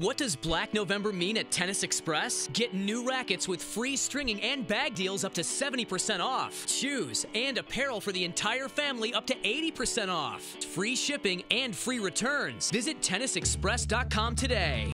What does Black November mean at Tennis Express? Get new rackets with free stringing and bag deals up to 70% off. Shoes and apparel for the entire family up to 80% off. Free shipping and free returns. Visit tennisexpress.com today.